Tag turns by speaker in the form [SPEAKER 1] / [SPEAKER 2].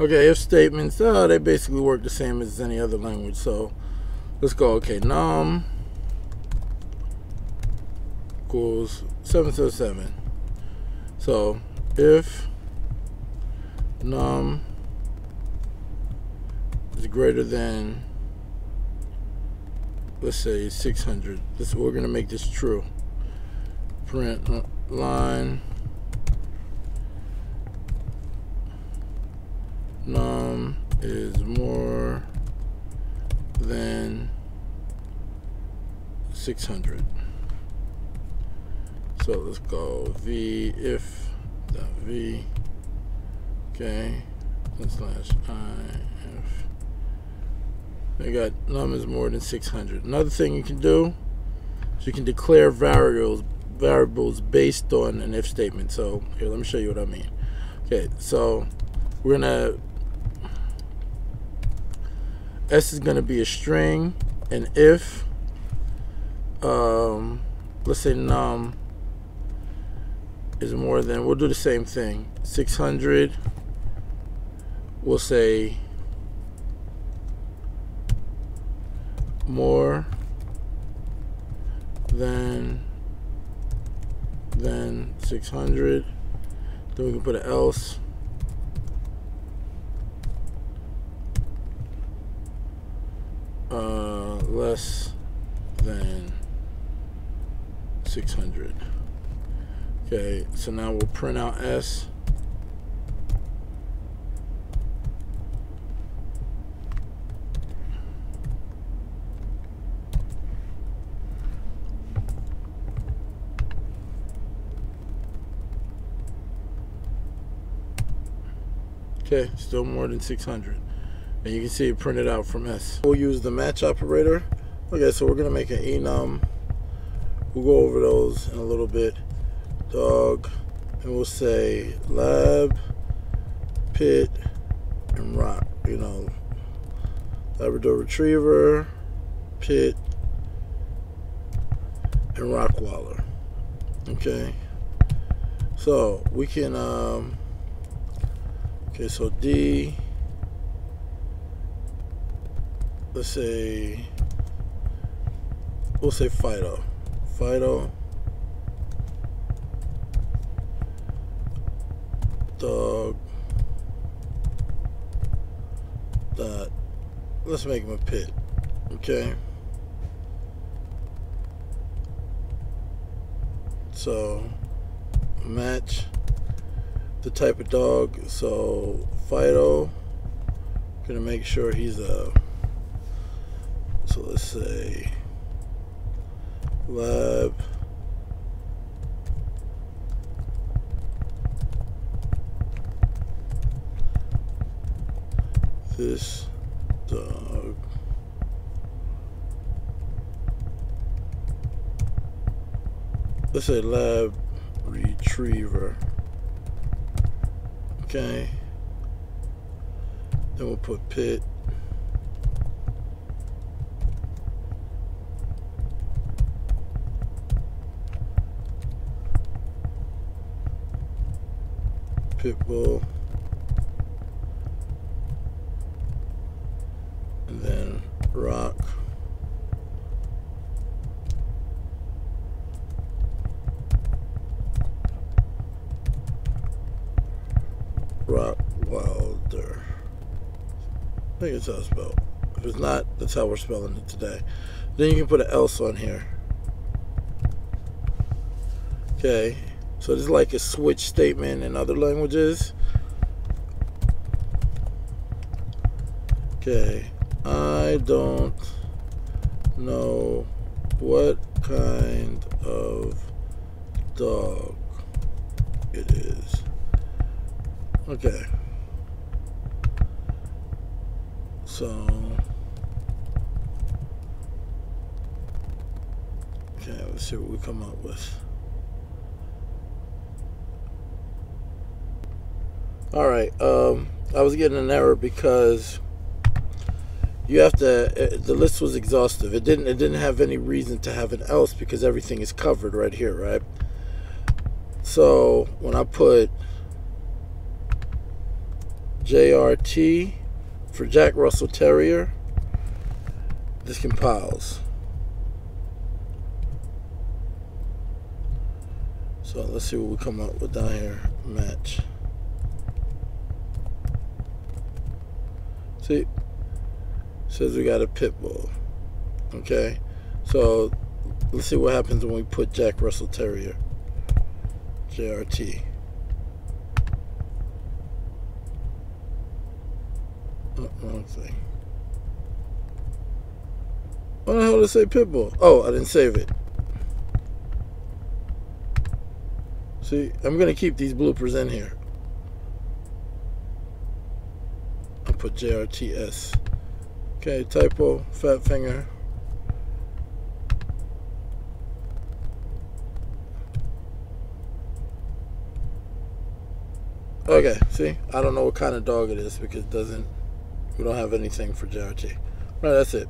[SPEAKER 1] Okay, if statements, uh, they basically work the same as any other language. So let's go. Okay, num equals 777. So if num is greater than let's say 600 this we're going to make this true print line num is more than 600 so let's go v if dot v. Okay slash i if they got num is more than 600 another thing you can do is you can declare variables variables based on an if statement. So here let me show you what I mean. Okay so we're gonna S is gonna be a string and if um, let's say num is more than, we'll do the same thing. 600, we'll say more than than 600 then we can put an else uh, less than 600 Okay, so now we'll print out S. Okay, still more than 600. And you can see it printed out from S. We'll use the match operator. Okay, so we're gonna make an enum. We'll go over those in a little bit dog, and we'll say lab, pit, and rock. You know, Labrador Retriever, pit, and Rockwaller. Okay, so we can. Um, okay, so D. Let's say. We'll say Fido. Fido. dog dot let's make him a pit okay so match the type of dog so Fido gonna make sure he's a so let's say lab this dog. Let's say lab retriever. Okay. Then we'll put pit pit bull And then rock. Rock Wilder. I think it's how it's spelled. If it's not, that's how we're spelling it today. Then you can put an else on here. Okay, so this is like a switch statement in other languages. Okay, I don't know what kind of dog it is. Okay. So, okay, let's see what we come up with. All right, um, I was getting an error because you have to uh, the list was exhaustive it didn't it didn't have any reason to have an else because everything is covered right here right so when I put JRT for Jack Russell Terrier. This compiles. So let's see what we come up with down here. Match. See, says we got a pit bull. Okay, so let's see what happens when we put Jack Russell Terrier. JRT. Oh, uh, wrong thing. What the hell did it say Pitbull? Oh, I didn't save it. See, I'm going to keep these bloopers in here. I'll put JRTS. Okay, typo, fat finger. Okay, see, I don't know what kind of dog it is because it doesn't, we don't have anything for JRT. Right, that's it.